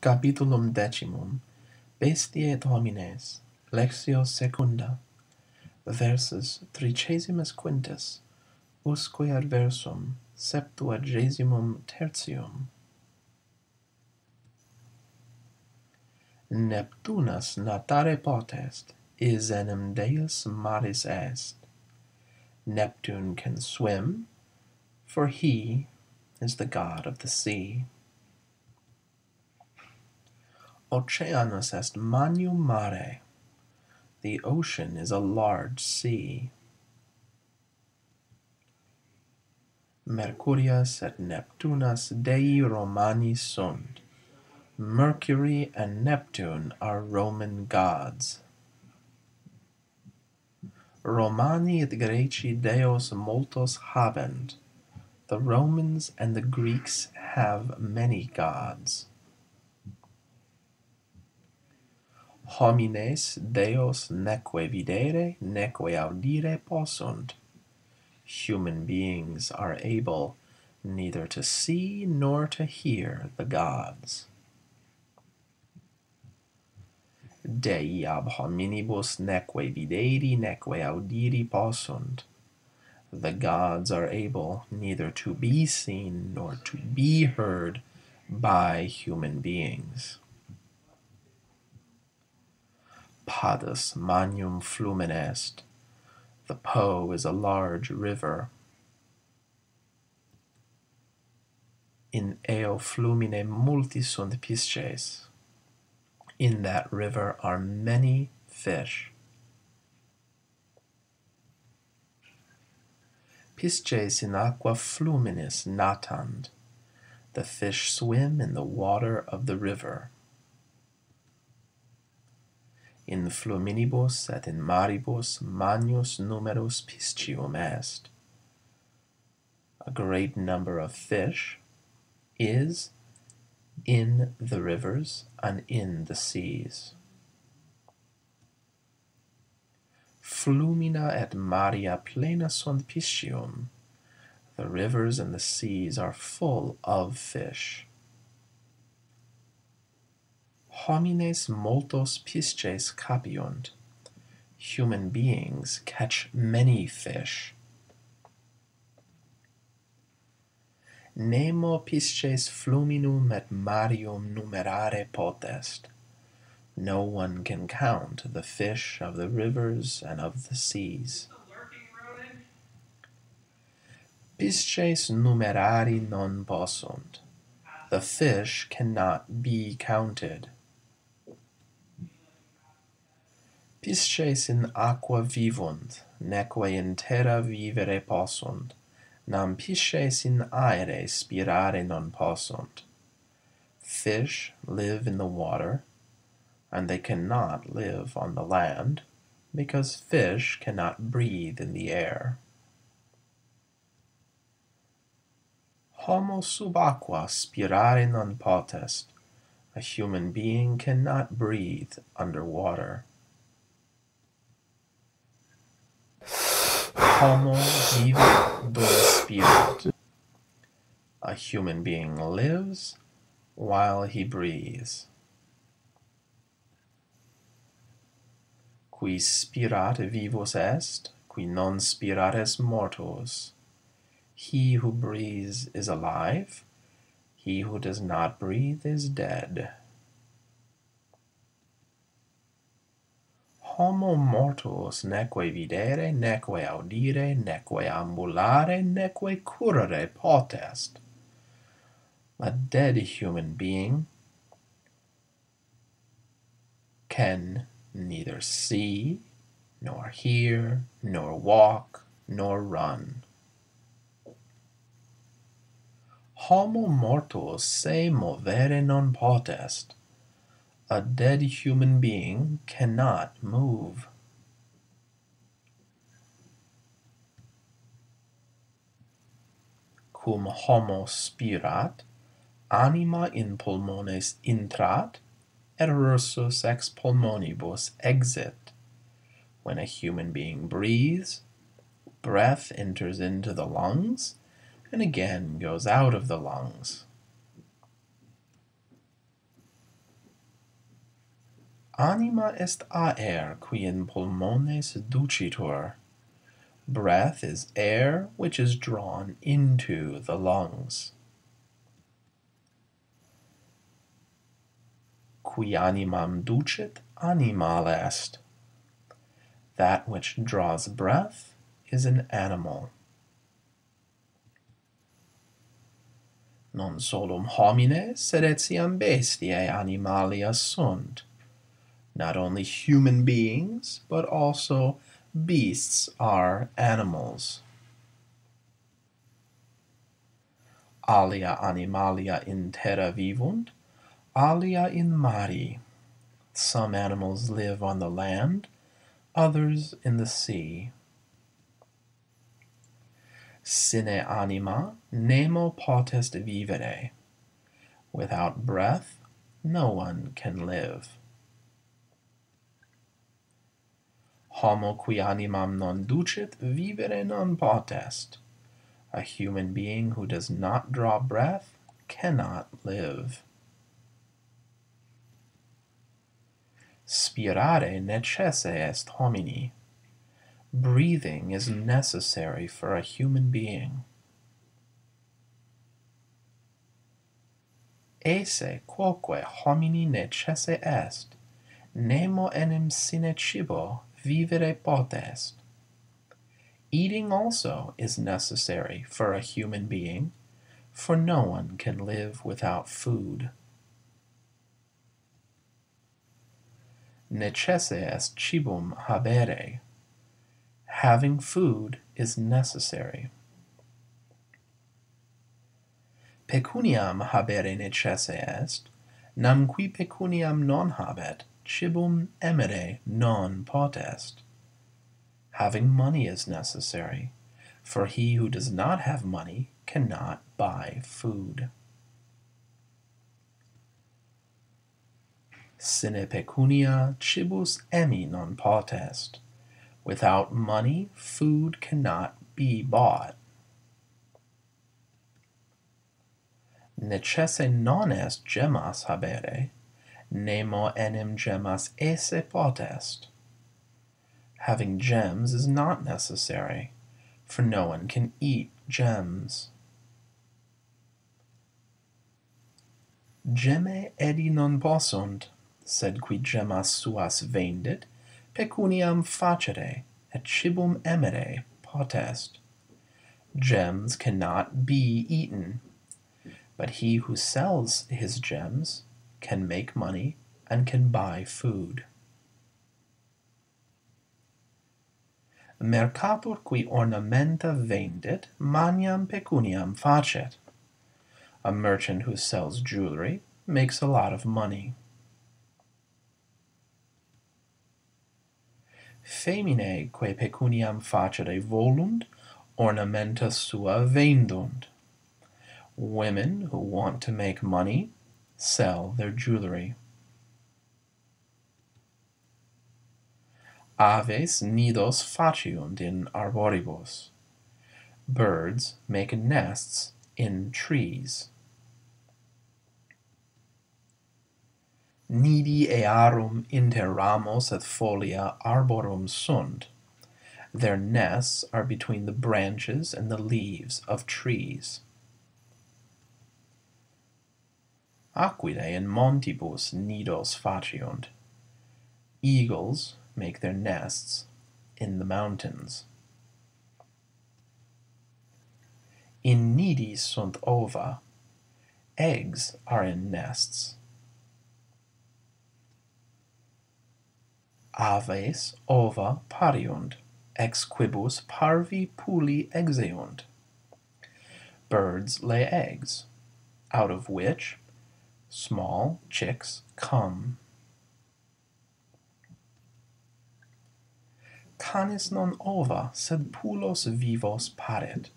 Capitulum decimum Bestiae homines Lectio secunda Versus tricesimus quintus Usque adversum septuagesimum tertium. Neptunus natare potest is enim deus maris est. Neptune can swim for he is the god of the sea. Oceanus est magnum mare. The ocean is a large sea. Mercurius et Neptunus Dei Romani sunt. Mercury and Neptune are Roman gods. Romani et Greci deos multos habent. The Romans and the Greeks have many gods. homines deos neque videre neque audire possunt. Human beings are able neither to see nor to hear the gods. Dei ab hominibus neque videri neque audiri possunt. The gods are able neither to be seen nor to be heard by human beings. Padus magnum flumen est. The Po is a large river. In eo flumine multi sunt pisces. In that river are many fish. Pisces in aqua fluminis natant. The fish swim in the water of the river in fluminibus et in maribus magnus numerus piscium est. A great number of fish is in the rivers and in the seas. Flumina et maria plena sunt piscium. The rivers and the seas are full of fish homines multos pisces capiunt. Human beings catch many fish. Nemo pisces fluminum et marium numerare potest. No one can count the fish of the rivers and of the seas. Pisces numerari non possunt. The fish cannot be counted. Pisces in aqua vivunt, neque in terra vivere possunt, nam pisces in aere spirare non possunt. Fish live in the water, and they cannot live on the land, because fish cannot breathe in the air. Homo sub aqua spirare non potest. A human being cannot breathe under water. homo vivit dum spirit. A human being lives while he breathes. Qui spirare vivus est, qui non spirares mortus. He who breathes is alive, he who does not breathe is dead. homo mortuus neque videre, neque audire, neque ambulare, neque curare potest. A dead human being can neither see, nor hear, nor walk, nor run. Homo mortuus se movere non potest, a dead human being cannot move. Cum homo spirat, anima in pulmones intrat, et ex pulmonibus exit. When a human being breathes, breath enters into the lungs and again goes out of the lungs. Anima est aer, qui in pulmones ducitur. Breath is air which is drawn into the lungs. Qui animam ducit, animal est. That which draws breath is an animal. Non solum homines, sed etiam bestiae animalia sunt Not only human beings, but also beasts are animals. Alia animalia in terra vivunt, alia in mari. Some animals live on the land, others in the sea. Sine anima nemo potest vivere. Without breath, no one can live. Homo qui animam non ducit vivere non potest. A human being who does not draw breath cannot live. Spirare necesse est homini. Breathing is necessary for a human being. Esse quoque homini necesse est, nemo enim sine cibo vivere potest. Eating also is necessary for a human being, for no one can live without food. Necesse est cibum habere. Having food is necessary. Pecuniam habere necesse est, nam qui pecuniam non habet, cibum emere non potest. Having money is necessary, for he who does not have money cannot buy food. Sine pecunia cibus emi non potest. Without money, food cannot be bought. Necesse non est gemmas habere, nemo enim gemmas esse potest. Having gems is not necessary, for no one can eat gems. Gemme edi non possunt, sed qui gemmas suas vendit, pecuniam facere, et cibum emere potest. Gems cannot be eaten, but he who sells his gems can make money and can buy food. Mercator qui ornamenta vendit, maniam pecuniam facet. A merchant who sells jewelry makes a lot of money. Feminae quae pecuniam facere volunt, ornamenta sua vendunt. Women who want to make money sell their jewelry. Aves nidos faciunt in arboribus. Birds make nests in trees. Nidi earum inter ramos et folia arborum sunt. Their nests are between the branches and the leaves of trees. Aquidae in montibus nidos faciunt. Eagles make their nests in the mountains. In nidis sunt ova. Eggs are in nests. Aves ova pariunt, ex quibus parvi puli exeunt. Birds lay eggs, out of which small chicks come. Canis non ova, sed pulos vivos paret.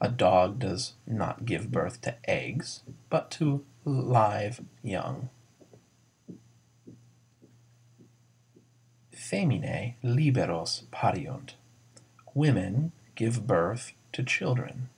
A dog does not give birth to eggs, but to live young. Feminae liberos pariunt. Women give birth to children.